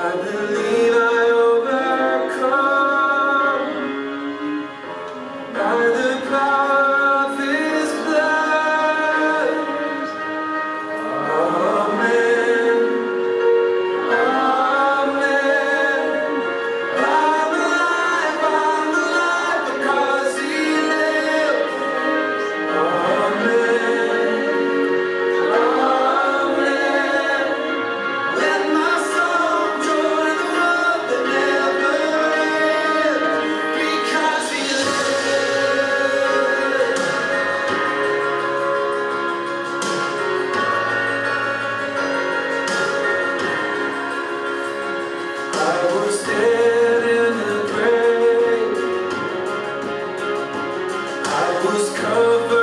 I believe I overcome. By the was covered